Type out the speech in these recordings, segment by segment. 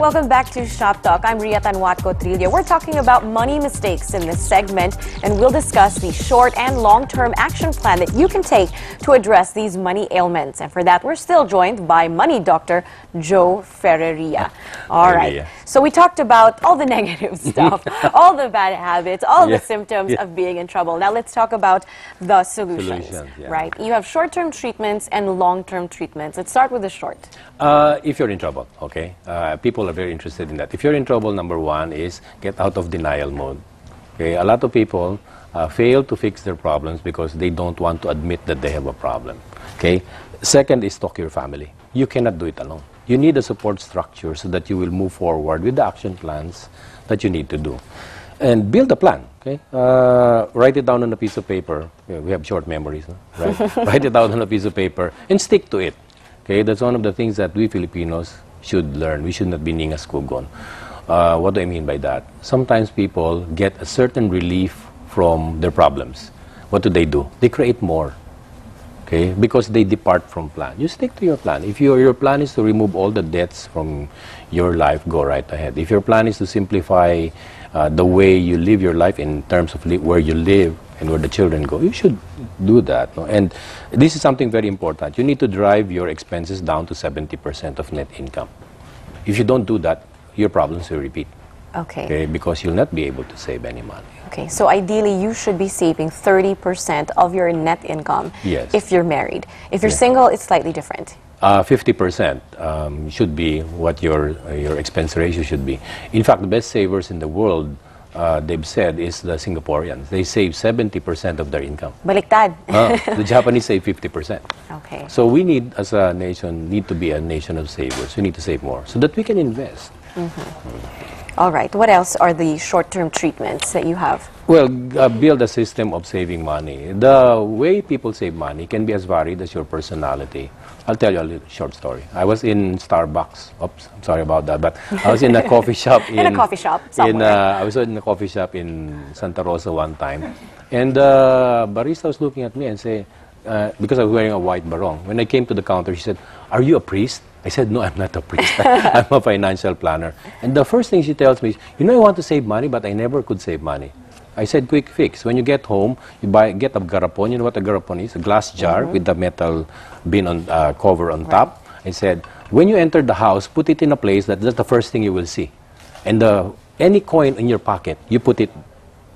Welcome back to Shop Talk. I'm Ria Tanjuatco Trillo. We're talking about money mistakes in this segment, and we'll discuss the short and long-term action plan that you can take to address these money ailments. And for that, we're still joined by money doctor Joe Ferreria. All right. So we talked about all the negative stuff, all the bad habits, all Yeah. the symptoms Yeah. of being in trouble. Now let's talk about the solutions. Solutions, yeah. Right. You have short-term treatments and long-term treatments. Let's start with the short. Uh, if you're in trouble, okay? Uh, people are very interested in that. If you're in trouble, number one is get out of denial mode. Okay? A lot of people uh, fail to fix their problems because they don't want to admit that they have a problem. Okay? Second is talk to your family. You cannot do it alone. You need a support structure so that you will move forward with the action plans that you need to do. And build a plan. Okay? Uh, write it down on a piece of paper. Yeah, we have short memories, no? right? write it down on a piece of paper and stick to it. Okay, that's one of the things that we Filipinos should learn. We should not be ningas kugon. Uh, what do I mean by that? Sometimes people get a certain relief from their problems. What do they do? They create more. Okay, because they depart from plan. You stick to your plan. If your your plan is to remove all the debts from your life, go right ahead. If your plan is to simplify uh, the way you live your life in terms of where you live and where the children go, you should do that. no? And this is something very important. You need to drive your expenses down to 70% of net income. If you don't do that, your problems will repeat. Okay. Okay, because you'll not be able to save any money. Okay, so ideally you should be saving 30% of your net income Yes. if you're married. If you're Yeah. single, it's slightly different. Uh, 50% um, should be what your, uh, your expense ratio should be. In fact, the best savers in the world, uh, they've said, is the Singaporeans. They save 70% of their income. Baliktad. Uh, the Japanese save 50%. okay. So we need, as a nation, need to be a nation of savers. We need to save more so that we can invest. All right. What else are the short-term treatments that you have? Well, uh, build a system of saving money. The way people save money can be as varied as your personality. I'll tell you a little short story. I was in Starbucks. Oops, I'm sorry about that, but I was in a coffee shop in, In a coffee shop In, somewhere. uh, I was in a coffee shop in Santa Rosa one time, and the barista was looking at me and say, uh, because I was wearing a white barong. When I came to the counter, she said, "Are you a priest?" I said, "No, I'm not a priest. I'm a financial planner." And the first thing she tells me is, "You know, I want to save money, but I never could save money." I said, quick fix. When you get home, you buy, get a garapon. You know what a garapon is? A glass jar with the metal bin on, uh, cover on top. I said, when you enter the house, put it in a place that that's the first thing you will see. And the, any coin in your pocket, you put it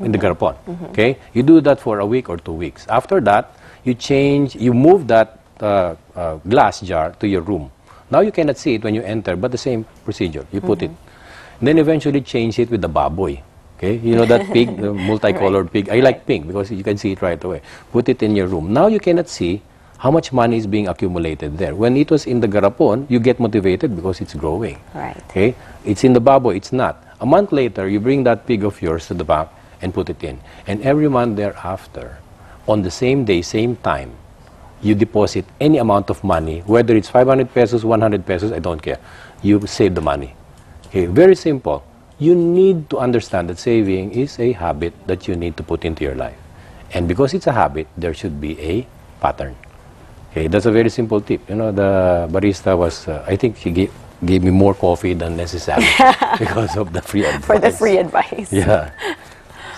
in the garapon. Okay? You do that for a week or two weeks. After that, you change, you move that uh, uh, glass jar to your room. Now you cannot see it when you enter, but the same procedure. You put it. Then eventually change it with the baboy. Okay, you know that pig, the multicolored pig. I like pink because you can see it right away. Put it in your room. Now you cannot see how much money is being accumulated there. When it was in the garapon, you get motivated because it's growing. Right. Okay, it's in the baboy. It's not. A month later, you bring that pig of yours to the bank and put it in. And every month thereafter, on the same day, same time, you deposit any amount of money, whether it's 500 pesos, 100 pesos, I don't care. You save the money. Okay, very simple. You need to understand that saving is a habit that you need to put into your life. And because it's a habit, there should be a pattern. Okay, that's a very simple tip. You know, the barista was, uh, I think she gave, gave me more coffee than necessary because of the free advice. For the free advice. Yeah.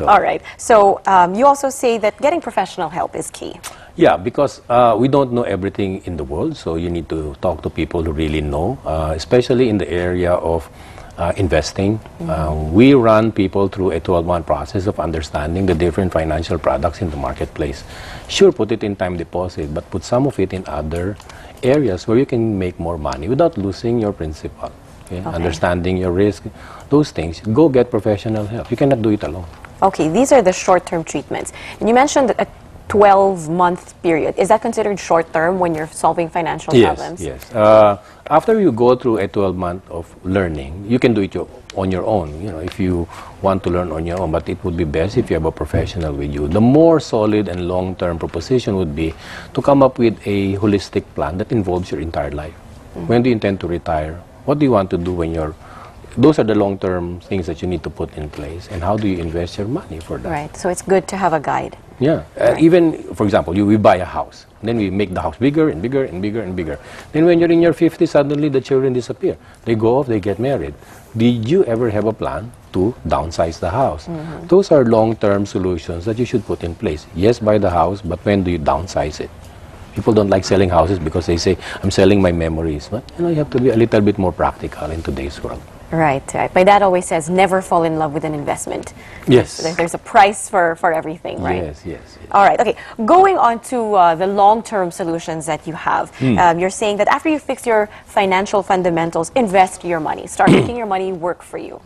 So, All right. So um, you also say that getting professional help is key. Yeah, because uh, we don't know everything in the world, so you need to talk to people who really know, uh, especially in the area of uh, investing. Uh, we run people through a 12-month process of understanding the different financial products in the marketplace. Sure, put it in time deposit, but put some of it in other areas where you can make more money without losing your principal. Okay? Understanding your risk, those things. Go get professional help. You cannot do it alone. Okay, these are the short-term treatments. And you mentioned a 12-month period. Is that considered short-term when you're solving financial Yes, problems? yes. Uh, after you go through a 12 month of learning, you can do it your, on your own, you know, if you want to learn on your own, but it would be best if you have a professional with you. The more solid and long-term proposition would be to come up with a holistic plan that involves your entire life. Mm-hmm. When do you intend to retire? What do you want to do when you're those are the long-term things that you need to put in place and how do you invest your money for that Right. So it's good to have a guide. Yeah. Uh, even, for example, you we buy a house. Then we make the house bigger and bigger and bigger and bigger. Then when you're in your 50s, suddenly the children disappear. They go off, they get married. Did you ever have a plan to downsize the house? Those are long-term solutions that you should put in place. Yes, buy the house, but when do you downsize it? People don't like selling houses because they say, I'm selling my memories. But you know, you have to be a little bit more practical in today's world. Right, right. My dad always says, never fall in love with an investment. Yes. There- There's a price for, for everything, right? Yes, yes. yes. All right, okay. Going on to uh, the long term solutions that you have, Hmm. um, you're saying that after you fix your financial fundamentals, invest your money. Start making your money work for you.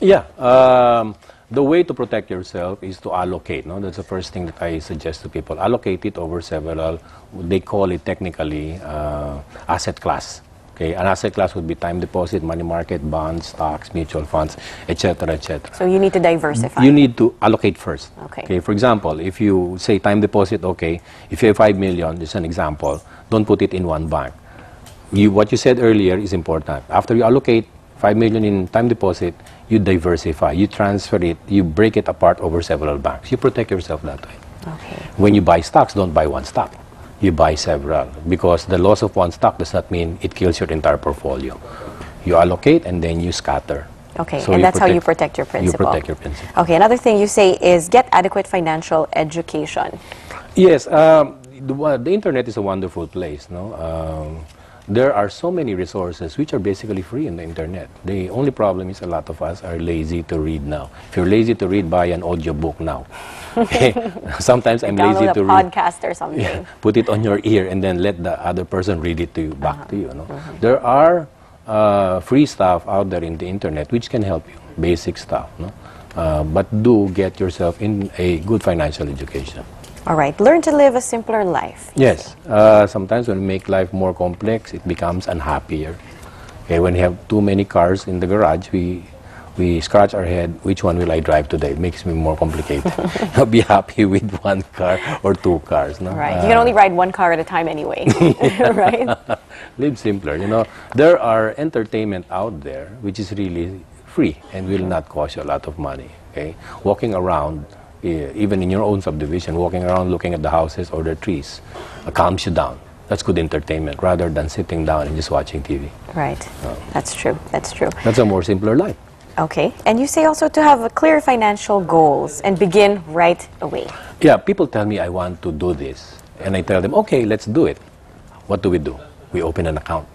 Yeah. Um, the way to protect yourself is to allocate. No, that's the first thing that I suggest to people. Allocate it over several. They call it technically uh, asset class. Okay, an asset class would be time deposit, money market, bonds, stocks, mutual funds, etc., etc. So you need to diversify. You need to allocate first. Okay. okay. For example, if you say time deposit, okay, if you have five million, just an example, don't put it in one bank. You, what you said earlier is important. After you allocate five million in time deposit, you diversify, you transfer it, you break it apart over several banks. You protect yourself that way. okay. When you buy stocks, don't buy one stock. You buy several because the loss of one stock does not mean it kills your entire portfolio. You allocate and then you scatter. Okay, So and you that's how you protect your You principal. protect your principal. Okay, another thing you say is get adequate financial education. Yes, um, the, the internet is a wonderful place. No, um, there are so many resources which are basically free in the internet. The only problem is a lot of us are lazy to read now. If you're lazy to read, buy an audiobook now. Sometimes I'm lazy to read. podcast or something. Yeah, put it on your ear and then let the other person read it to you back to you. No? There are uh, free stuff out there in the internet which can help you, basic stuff. No? Uh, but do get yourself in a good financial education. All right, learn to live a simpler life. Yes. Uh, sometimes when we make life more complex, it becomes unhappier. Okay, when you have too many cars in the garage, we we scratch our head. Which one will I drive today? It makes me more complicated. I'll be happy with one car or two cars. No? Right, Uh, you can only ride one car at a time anyway. right? live simpler. You know, there are entertainment out there which is really free and will not cost you a lot of money. Okay, walking around, even in your own subdivision, walking around looking at the houses or the trees, uh, calms you down. That's good entertainment rather than sitting down and just watching TV. Right. That's true. That's true. That's a more simpler life. Okay. And you say also to have a clear financial goals and begin right away. Yeah, people tell me I want to do this, and I tell them, okay, let's do it. What do we do? We open an account.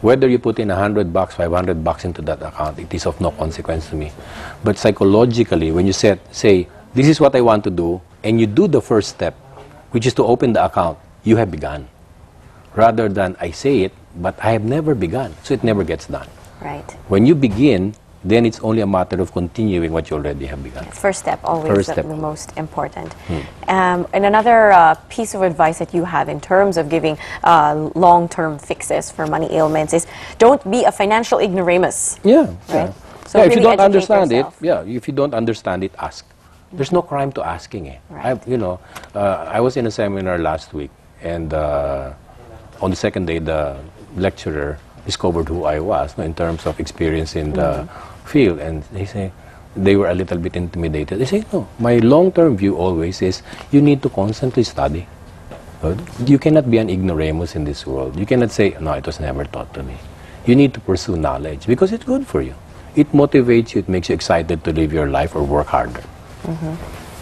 Whether you put in 100 bucks, 500 bucks into that account, it is of no consequence to me. But psychologically, when you set, say, this is what I want to do, and you do the first step, which is to open the account, you have begun. Rather than I say it, but I have never begun, so it never gets done. Right. When you begin, then it's only a matter of continuing what you already have begun. First step, always First the, step. Hmm. the most important. Um, and another uh, piece of advice that you have in terms of giving uh, long term fixes for money ailments is don't be a financial ignoramus. Yeah. Right. Yeah. So yeah, if you don't understand yourself. it, yeah, if you don't understand it, ask. There's no crime to asking it. Right. you know, uh, I was in a seminar last week, and uh, on the second day, the lecturer discovered who I was no, in terms of experience in the Mm-hmm. field, and they say they were a little bit intimidated. They say, no, my long-term view always is you need to constantly study. Uh, You cannot be an ignoramus in this world. You cannot say, no, it was never taught to me. You need to pursue knowledge because it's good for you. It motivates you, it makes you excited to live your life or work harder.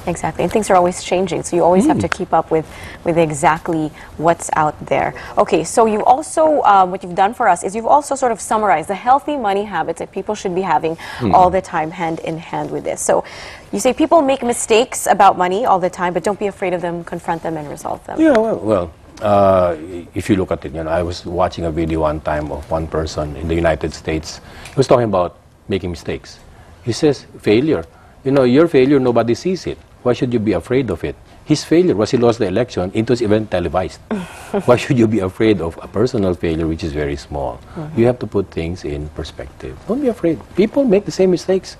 Exactly. And things are always changing, so you always have to keep up with, with exactly what's out there. Okay, so you also, um, what you've done for us is you've also sort of summarized the healthy money habits that people should be having all the time, hand in hand with this. So you say people make mistakes about money all the time, but don't be afraid of them, confront them, and resolve them. Yeah, well, well uh, if you look at it, you know, I was watching a video one time of one person in the United States. He was talking about making mistakes. He says, failure. You know, your failure, nobody sees it. Why should you be afraid of it? His failure was he lost the election. It was even televised. Why should you be afraid of a personal failure which is very small? You have to put things in perspective. Don't be afraid. People make the same mistakes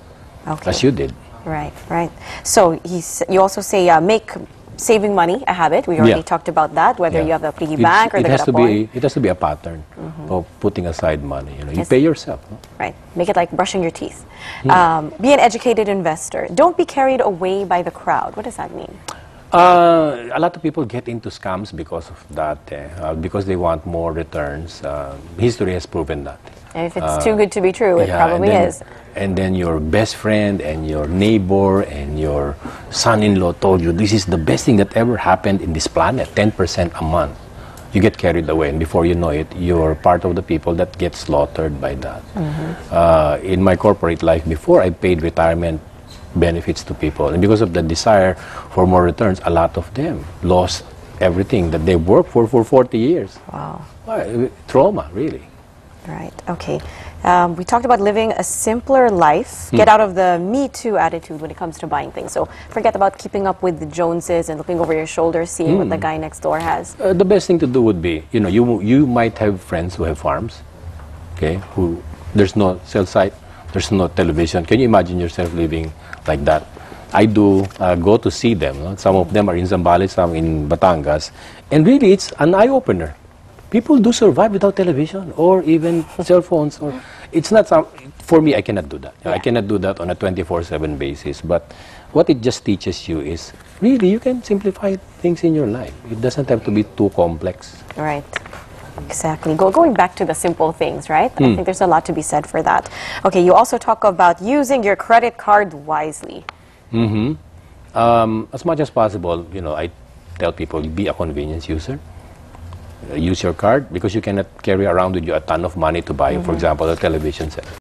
Okay. as you did. Right, right. So he's, you also say uh, make saving money a habit. We already Yeah. talked about that, whether Yeah. you have a piggy It's- bank or it the has to be it has to be a pattern of putting aside money. You know, you Yes. pay yourself. no? Right. Make it like brushing your teeth. Hmm. Um, be an educated investor. Don't be carried away by the crowd. What does that mean? Uh, a lot of people get into scams because of that, eh, uh, because they want more returns. Uh, history has proven that. And if it's too good to be true, it Yeah, probably and then, is. And then your best friend and your neighbor and your son-in-law told you this is the best thing that ever happened in this planet, 10% a month. You get carried away, and before you know it, you're part of the people that get slaughtered by that. Uh, in my corporate life before, I paid retirement benefits to people, and because of the desire for more returns, a lot of them lost everything that they worked for for 40 years. Wow. Well, Trauma, really. Right. Okay. Um, we talked about living a simpler life. Hmm. Get out of the me too attitude when it comes to buying things. So forget about keeping up with the Joneses and looking over your shoulder, seeing what the Hmm. guy next door has. Uh, the best thing to do would be, you know, you you might have friends who have farms, okay, who there's no cell site, there's no television. Can you imagine yourself living like that? I do uh, go to see them. no? Some of them are in Zambales, some in Batangas, and really it's an eye opener. People do survive without television or even cell phones. Or it's not some. For me, I cannot do that. I cannot do that on a 24/7 basis. But what it just teaches you is really you can simplify things in your life. It doesn't have to be too complex. Right. Exactly. Go, going back to the simple things, right? I Hmm. think there's a lot to be said for that. Okay, you also talk about using your credit card wisely. Um, as much as possible, you know, I tell people be a convenience user. Use your card because you cannot carry around with you a ton of money to buy, for mm-hmm. example, a television set.